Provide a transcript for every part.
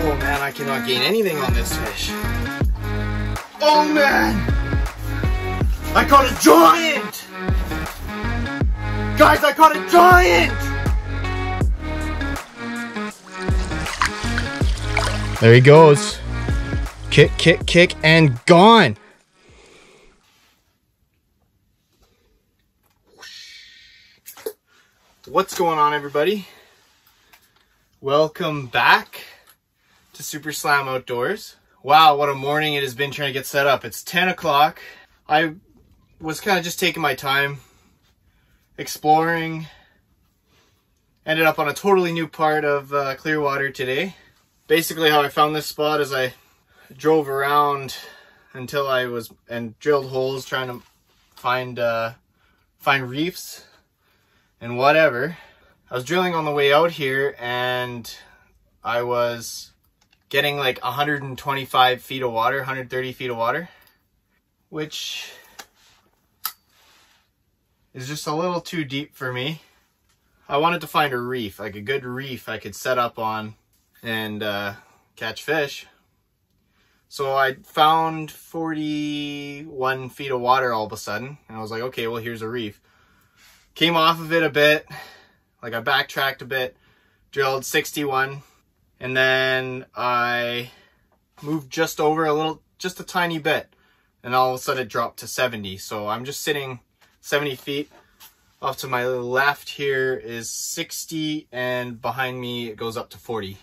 Oh man, I cannot gain anything on this fish. Oh man! I caught a giant! Guys, I caught a giant! There he goes. Kick, kick, kick, and gone. What's going on, everybody? Welcome back to Super Slam Outdoors. Wow, what a morning it has been trying to get set up. It's 10 o'clock. I was kind of just taking my time, exploring. Ended up on a totally new part of uh, Clearwater today. Basically how I found this spot is I drove around until I was, and drilled holes trying to find, uh, find reefs and whatever. I was drilling on the way out here and I was getting like 125 feet of water, 130 feet of water, which is just a little too deep for me. I wanted to find a reef, like a good reef I could set up on and uh, catch fish. So I found 41 feet of water all of a sudden, and I was like, okay, well, here's a reef. Came off of it a bit, like I backtracked a bit, drilled 61, and then I moved just over a little, just a tiny bit, and all of a sudden it dropped to 70. So I'm just sitting 70 feet. Off to my left here is 60, and behind me it goes up to 40.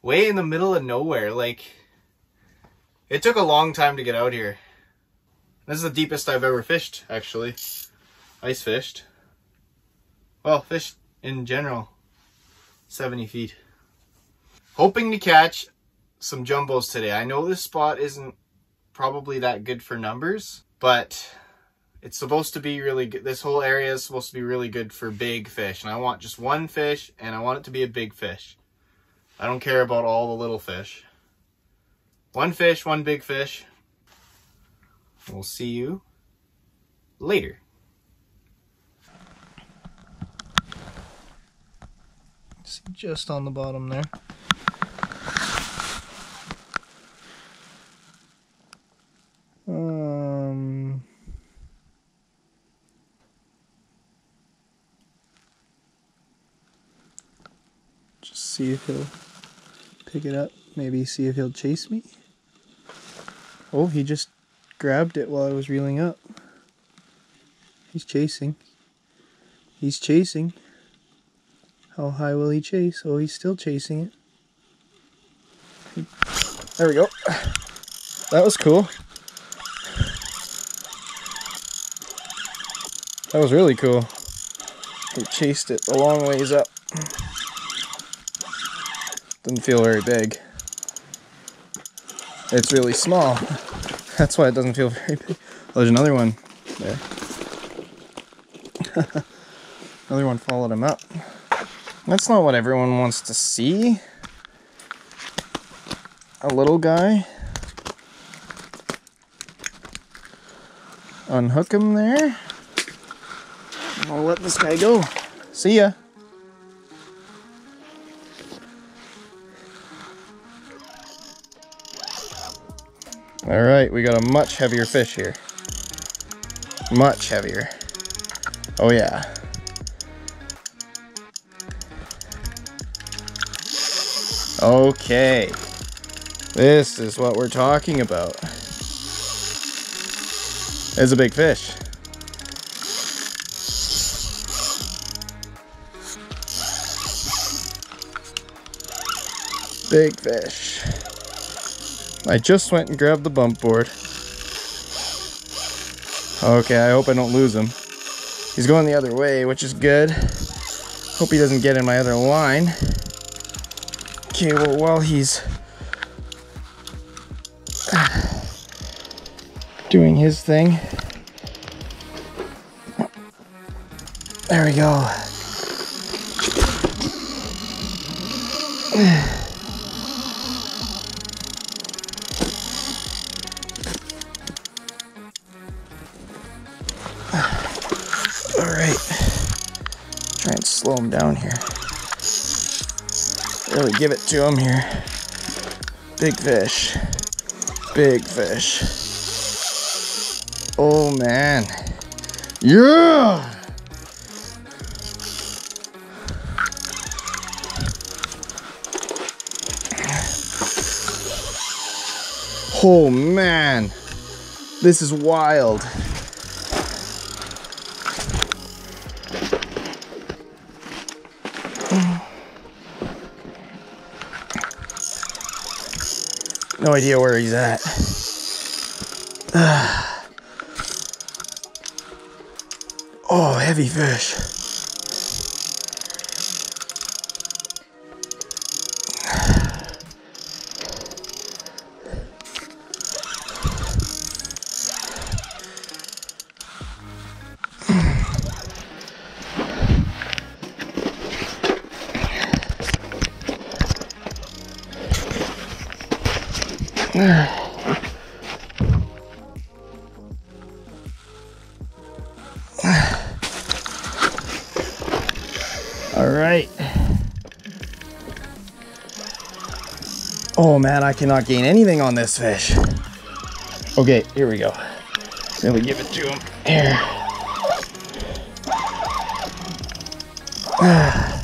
Way in the middle of nowhere, like, it took a long time to get out here. This is the deepest I've ever fished, actually. Ice fished. Well, fish in general, 70 feet. Hoping to catch some jumbos today. I know this spot isn't probably that good for numbers, but it's supposed to be really good. This whole area is supposed to be really good for big fish. And I want just one fish and I want it to be a big fish. I don't care about all the little fish. One fish, one big fish. We'll see you later. See just on the bottom there. See if he'll pick it up. Maybe see if he'll chase me. Oh, he just grabbed it while I was reeling up. He's chasing. He's chasing. How high will he chase? Oh, he's still chasing it. There we go. That was cool. That was really cool. He chased it a long ways up. Doesn't feel very big. It's really small. That's why it doesn't feel very big. Oh, there's another one there. another one followed him up. That's not what everyone wants to see. A little guy. Unhook him there. I'll let this guy go. See ya. All right, we got a much heavier fish here. Much heavier. Oh yeah. Okay. This is what we're talking about. It's a big fish. Big fish. I just went and grabbed the bump board. Okay, I hope I don't lose him. He's going the other way, which is good. Hope he doesn't get in my other line. Okay, well, while he's doing his thing, there we go. and slow him down here. Really give it to him here. Big fish. Big fish. Oh man. Yeah! Oh man. This is wild. No idea where he's at. oh, heavy fish. All right. Oh man, I cannot gain anything on this fish. Okay, here we go. Really give it to him. Here. Ah.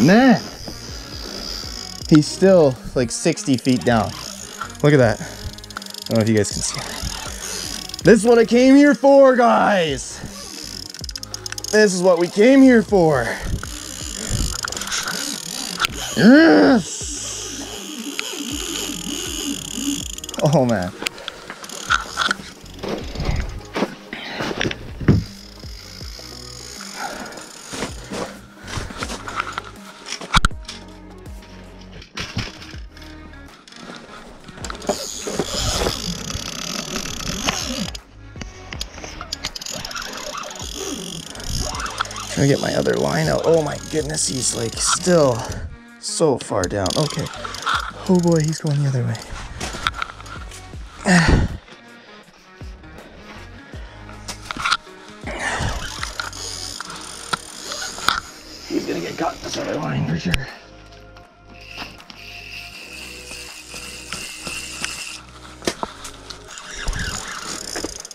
Man, he's still like 60 feet down. Look at that. I don't know if you guys can see. This is what I came here for, guys. This is what we came here for. Yes! Oh man. Trying to get my other line out. Oh my goodness, he's like still so far down. Okay. Oh boy, he's going the other way. He's gonna get caught in this other line for sure.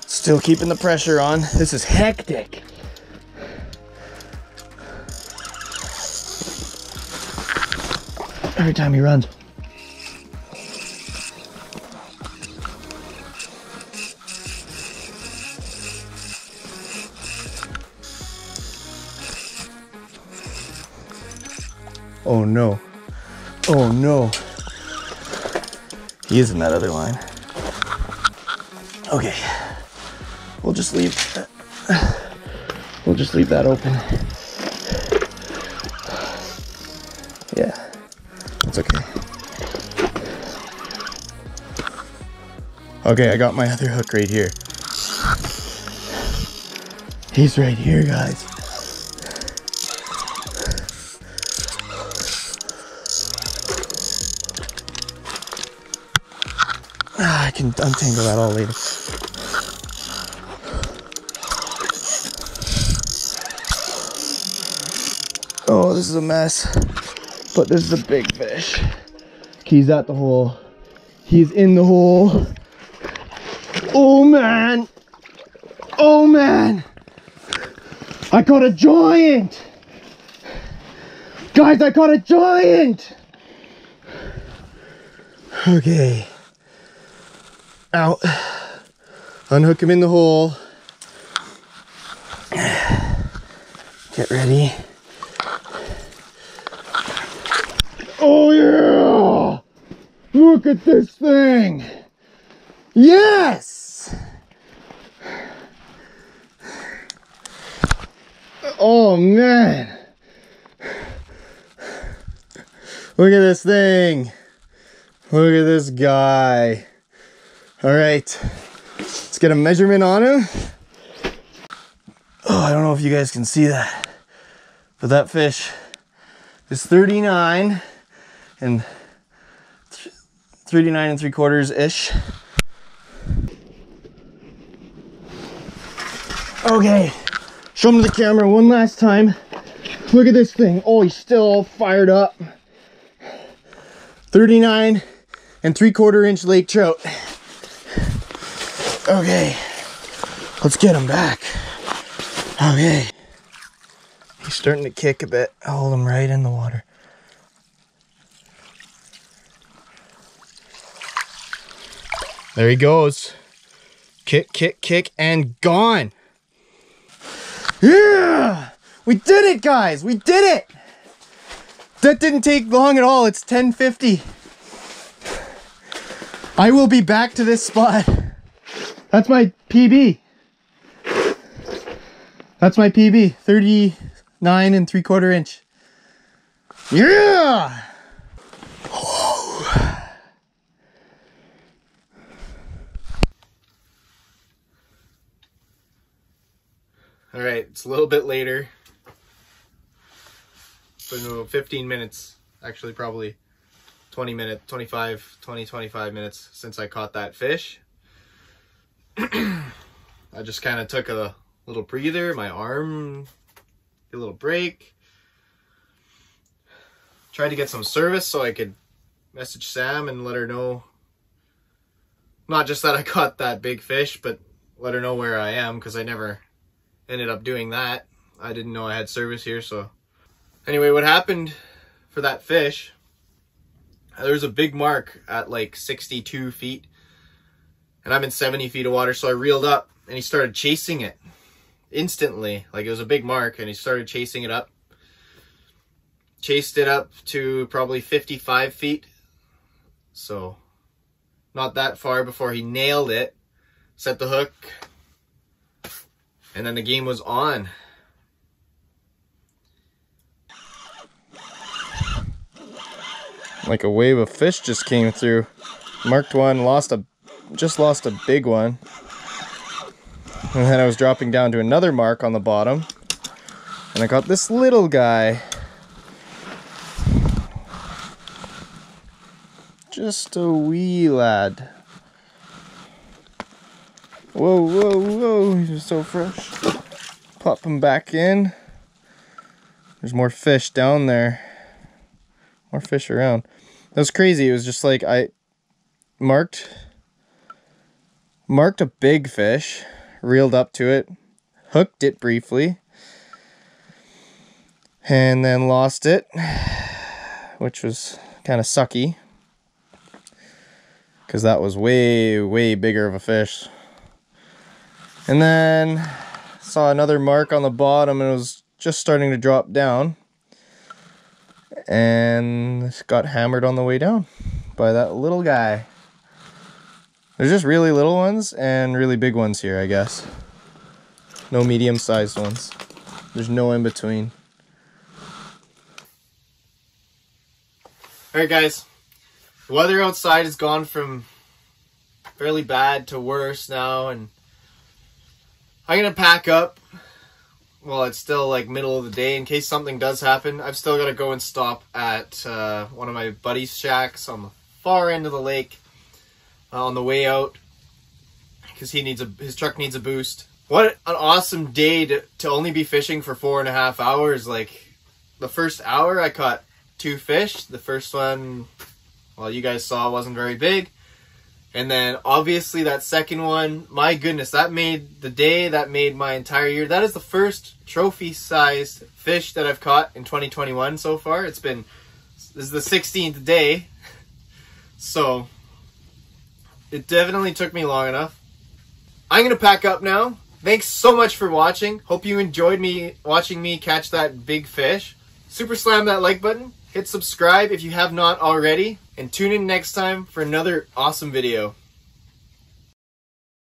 Still keeping the pressure on. This is hectic. Every time he runs. Oh no. Oh no. He is in that other line. Okay. We'll just leave we'll just leave that open. Yeah. It's okay. Okay, I got my other hook right here. He's right here, guys. Ah, I can untangle that all later. Oh, this is a mess. But this is a big fish. He's at the hole. He's in the hole. Oh man. Oh man. I caught a giant. Guys, I caught a giant. Okay. Out. Unhook him in the hole. Get ready. Oh yeah! Look at this thing! Yes! Oh man! Look at this thing! Look at this guy! Alright, let's get a measurement on him. Oh, I don't know if you guys can see that, but that fish is 39 and 39 and three quarters ish. Okay, show him to the camera one last time. Look at this thing. Oh, he's still all fired up. 39 and three quarter inch lake trout. Okay, let's get him back. Okay. He's starting to kick a bit. I'll hold him right in the water. There he goes. Kick, kick, kick, and gone. Yeah! We did it, guys! We did it! That didn't take long at all. It's 1050. I will be back to this spot. That's my PB. That's my PB. 39 and 3 quarter inch. Yeah! All right, it's a little bit later. No, 15 minutes, actually probably 20 minutes, 25, 20, 25 minutes since I caught that fish. I just kind of took a little breather, my arm, a little break. Tried to get some service so I could message Sam and let her know not just that I caught that big fish, but let her know where I am because I never ended up doing that. I didn't know I had service here, so. Anyway, what happened for that fish, uh, there was a big mark at like 62 feet, and I'm in 70 feet of water, so I reeled up, and he started chasing it instantly. Like, it was a big mark, and he started chasing it up. Chased it up to probably 55 feet, so not that far before he nailed it. Set the hook, and then the game was on. Like a wave of fish just came through. Marked one, lost a, just lost a big one. And then I was dropping down to another mark on the bottom. And I got this little guy. Just a wee lad. Whoa, whoa, whoa, he's so fresh. Pop him back in. There's more fish down there. More fish around. That was crazy. It was just like I marked marked a big fish, reeled up to it, hooked it briefly, and then lost it, which was kind of sucky because that was way, way bigger of a fish. And then saw another mark on the bottom and it was just starting to drop down. And got hammered on the way down by that little guy. There's just really little ones and really big ones here, I guess. No medium-sized ones. There's no in between. Alright guys, the weather outside has gone from fairly bad to worse now and I'm gonna pack up well it's still like middle of the day in case something does happen. I've still got to go and stop at uh, one of my buddy's shacks on the far end of the lake uh, on the way out because he needs a his truck needs a boost. What an awesome day to, to only be fishing for four and a half hours. Like the first hour I caught two fish. The first one, well you guys saw wasn't very big. And then obviously that second one, my goodness, that made the day, that made my entire year. That is the first trophy sized fish that I've caught in 2021 so far. It's been, this is the 16th day. So it definitely took me long enough. I'm going to pack up now. Thanks so much for watching. Hope you enjoyed me watching me catch that big fish. Super slam that like button. Hit subscribe if you have not already and tune in next time for another awesome video.